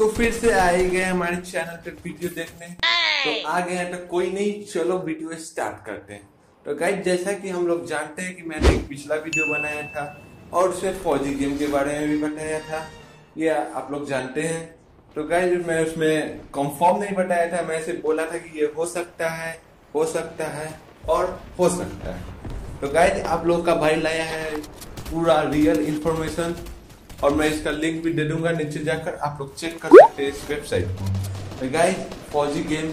तो फिर से आए गए हमारे चैनल पे वीडियो देखने। तो आ गए तो कोई नहीं चलो वीडियो स्टार्ट करते हैं। तो गाइज़ जैसा कि हम लोग जानते हैं कि मैंने एक पिछला वीडियो बनाया था और उसमें फौजी गेम के बारे में भी बताया था। ये आप लोग जानते हैं। तो गाइज़ मैं उसमें कंफर्म नहीं बताया था मैं सिर्फ़ बोला था कि ये हो सकता है हो सकता है और हो सकता है। तो गाइज़ आप लोग का भाई लाया है पूरा रियल इंफॉर्मेशन और मैं इसका लिंक भी दे दूँगा, नीचे जाकर आप लोग चेक कर सकते हैं इस वेबसाइट को। तो गाइज़ फौजी गेम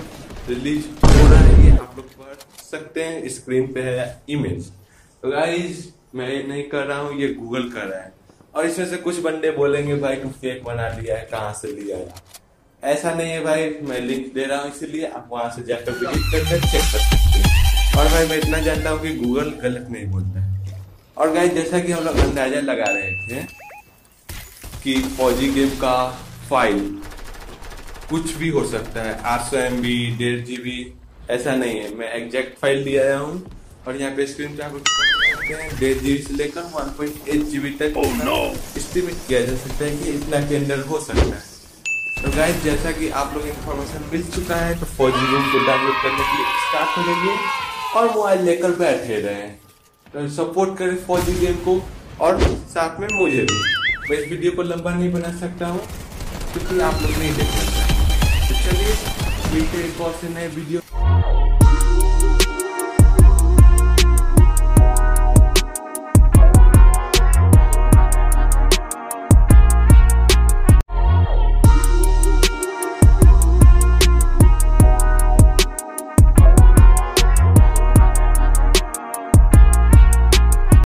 रिलीज़ हो रहा है, ये आप लोग पढ़ सकते हैं स्क्रीन पे है इमेज तो गाइज़ मैं नहीं कर रहा हूँ, ये गूगल कर रहा है। और इसमें से कुछ बंदे बोलेंगे, भाई, तू फेक बना लिया है, कहाँ से लिया है? ऐसा नहीं है भाई, मैं लिंक दे रहा हूँ, इसीलिए आप वहाँ से जाकर विज़िट करके चेक कर सकते हैं। और भाई, मैं इतना जानता हूँ कि गूगल गलत नहीं बोलता है। और गाइज़ जैसा कि हम लोग अंदाज़ा लगा रहे थे कि फौजी गेम का फ़ाइल कुछ भी हो सकता है। आठ सौ एम बी डेढ़ जी बी ऐसा नहीं है। मैं एग्जैक्ट फ़ाइल दिया आया हूँ और यहाँ पे स्क्रीन पे आप देख सकते हैं से लेकर one point eight G B तक एस्टिमेट किया जा सकता है कि इतना के अंदर हो सकता है। तो गाइज़ जैसा कि आप लोग इन्फॉर्मेशन मिल चुका है तो फौजी गेम को डाउनलोड करने के लिए स्टार्ट जाइए और मोबाइल लेकर बैठे रहे। तो सपोर्ट करें फौजी गेम को और साथ में मुझे भी। मैं इस वीडियो को लंबा नहीं बना सकता हूँ, क्योंकि आप लोग नहीं देख सकते। तो चलिए, मिलते एक और से नए वीडियो